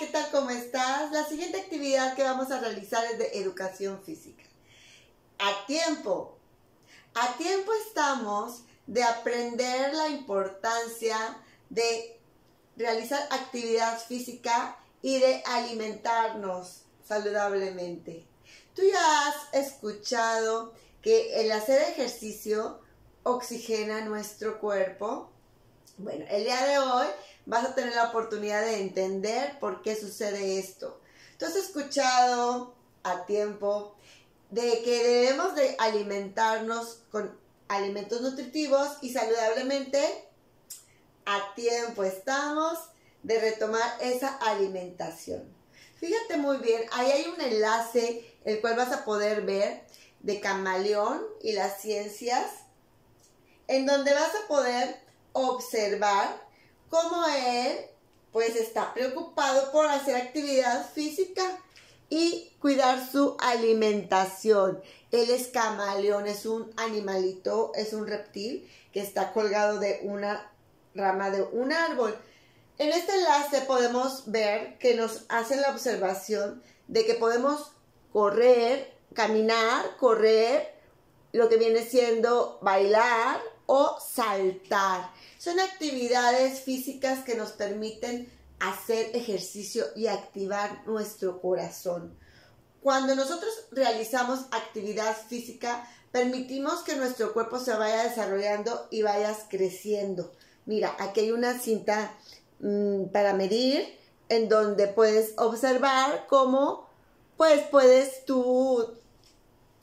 ¿qué tal? ¿Cómo estás? La siguiente actividad que vamos a realizar es de educación física. A tiempo. A tiempo estamos de aprender la importancia de realizar actividad física y de alimentarnos saludablemente. Tú ya has escuchado que el hacer ejercicio oxigena nuestro cuerpo. Bueno, el día de hoy vas a tener la oportunidad de entender por qué sucede esto. Tú has escuchado a tiempo de que debemos de alimentarnos con alimentos nutritivos y saludablemente. A tiempo estamos de retomar esa alimentación. Fíjate muy bien, ahí hay un enlace el cual vas a poder ver de Camaleón y las ciencias, en donde vas a poder observar cómo él pues está preocupado por hacer actividad física y cuidar su alimentación. Él es camaleón, es un animalito, es un reptil que está colgado de una rama de un árbol. En este enlace podemos ver que nos hace la observación de que podemos correr, caminar, correr, lo que viene siendo bailar o saltar. Son actividades físicas que nos permiten hacer ejercicio y activar nuestro corazón. Cuando nosotros realizamos actividad física, permitimos que nuestro cuerpo se vaya desarrollando y vayas creciendo. Mira, aquí hay una cinta mm, para medir en donde puedes observar cómo pues puedes tú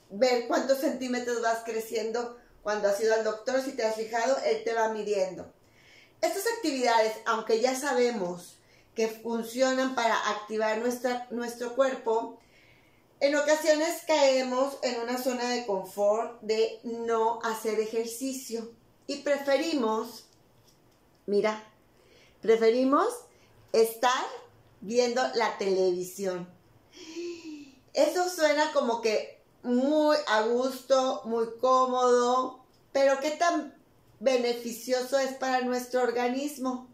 ver cuántos centímetros vas creciendo cuando has ido al doctor, si te has fijado, él te va midiendo. Estas actividades, aunque ya sabemos que funcionan para activar nuestra, nuestro cuerpo, en ocasiones caemos en una zona de confort de no hacer ejercicio y preferimos, mira, preferimos estar viendo la televisión. Eso suena como que muy a gusto, muy cómodo, pero ¿qué tan beneficioso es para nuestro organismo?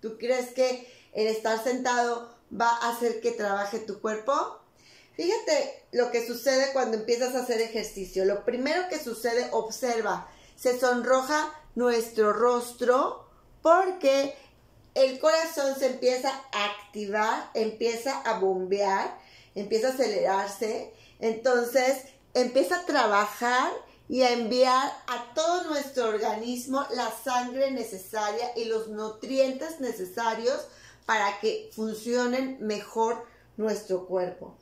¿Tú crees que el estar sentado va a hacer que trabaje tu cuerpo? Fíjate lo que sucede cuando empiezas a hacer ejercicio. Lo primero que sucede, observa, se sonroja nuestro rostro porque el corazón se empieza a activar, empieza a bombear, empieza a acelerarse entonces, empieza a trabajar y a enviar a todo nuestro organismo la sangre necesaria y los nutrientes necesarios para que funcionen mejor nuestro cuerpo.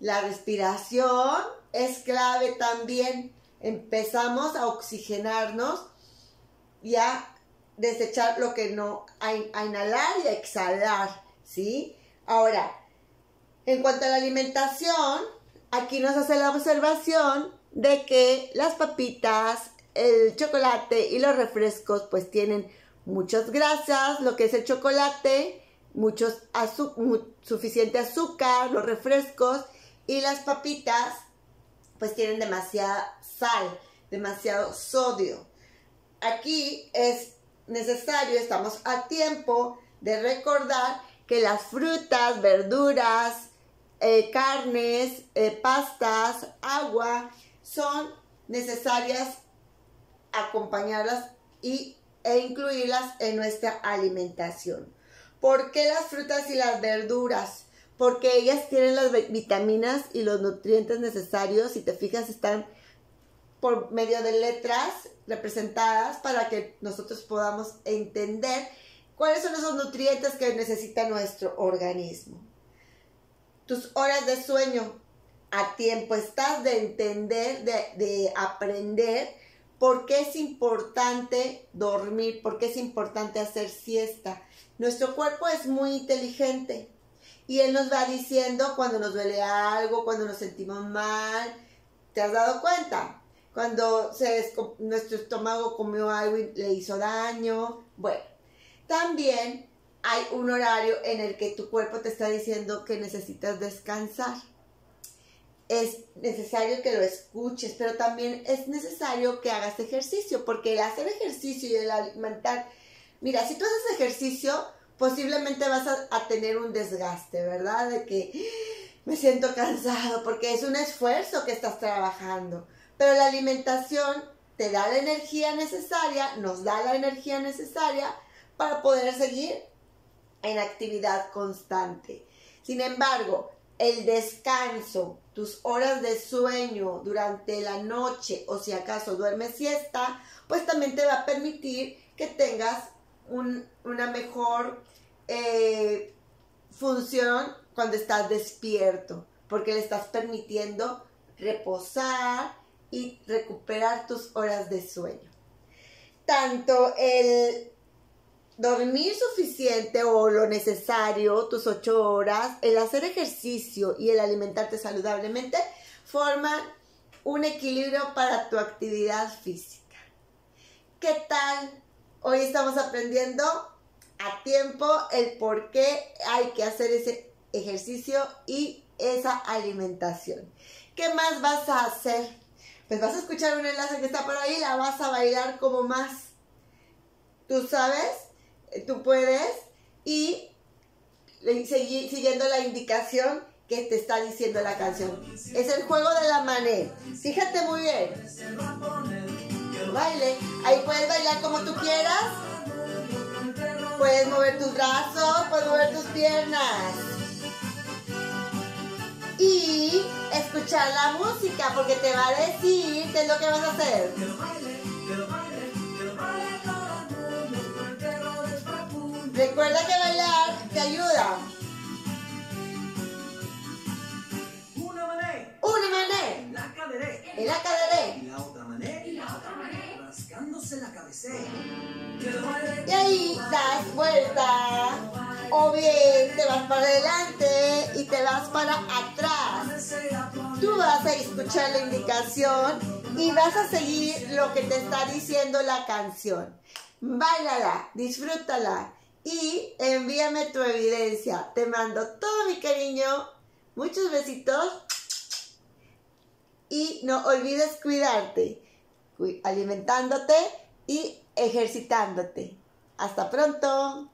La respiración es clave también. Empezamos a oxigenarnos y a desechar lo que no, a, a inhalar y a exhalar, ¿sí? Ahora, en cuanto a la alimentación, aquí nos hace la observación de que las papitas, el chocolate y los refrescos pues tienen muchas grasas, lo que es el chocolate, muchos suficiente azúcar, los refrescos y las papitas pues tienen demasiada sal, demasiado sodio. Aquí es necesario, estamos a tiempo de recordar que las frutas, verduras, eh, carnes, eh, pastas, agua, son necesarias acompañarlas y, e incluirlas en nuestra alimentación. ¿Por qué las frutas y las verduras? Porque ellas tienen las vitaminas y los nutrientes necesarios, si te fijas, están por medio de letras representadas para que nosotros podamos entender cuáles son esos nutrientes que necesita nuestro organismo tus horas de sueño a tiempo, estás de entender, de, aprender por qué es importante dormir, por qué es importante hacer siesta. Nuestro cuerpo es muy inteligente y él nos va diciendo cuando nos duele algo, cuando nos sentimos mal. ¿Te has dado cuenta? Cuando se nuestro estómago comió algo y le hizo daño. Bueno, también hay un horario en el que tu cuerpo te está diciendo que necesitas descansar. Es necesario que lo escuches, pero también es necesario que hagas ejercicio, porque el hacer ejercicio y el alimentar, mira, si tú haces ejercicio, posiblemente vas a, tener un desgaste, ¿verdad? De que me siento cansado porque es un esfuerzo que estás trabajando. Pero la alimentación te da la energía necesaria, nos da la energía necesaria para poder seguir en actividad constante. Sin embargo, el descanso, tus horas de sueño durante la noche o si acaso duermes siesta, pues también te va a permitir que tengas una mejor eh, función cuando estás despierto, porque le estás permitiendo reposar y recuperar tus horas de sueño. Tanto el dormir suficiente o lo necesario, tus ocho horas, el hacer ejercicio y el alimentarte saludablemente forman un equilibrio para tu actividad física. ¿Qué tal? Hoy estamos aprendiendo a tiempo el por qué hay que hacer ese ejercicio y esa alimentación. ¿Qué más vas a hacer? Pues vas a escuchar un enlace que está por ahí, la vas a bailar como más. Tú sabes tú puedes y siguiendo la indicación que te está diciendo la canción. Es el juego de la mané. Fíjate muy bien. Baile. Ahí puedes bailar como tú quieras. Puedes mover tus brazos, puedes mover tus piernas. Y escuchar la música porque te va a decir qué es lo que vas a hacer. Recuerda que bailar te ayuda. Una mané. Una mané. La caderé. Y la caderé. Y la otra mané. Y la otra mané. Rascándose la cabeza. Y ahí das vuelta. O bien te vas para adelante y te vas para atrás. Tú vas a escuchar la indicación y vas a seguir lo que te está diciendo la canción. Báilala, disfrútala y envíame tu evidencia. Te mando todo mi cariño, muchos besitos y no olvides cuidarte, alimentándote y ejercitándote. Hasta pronto.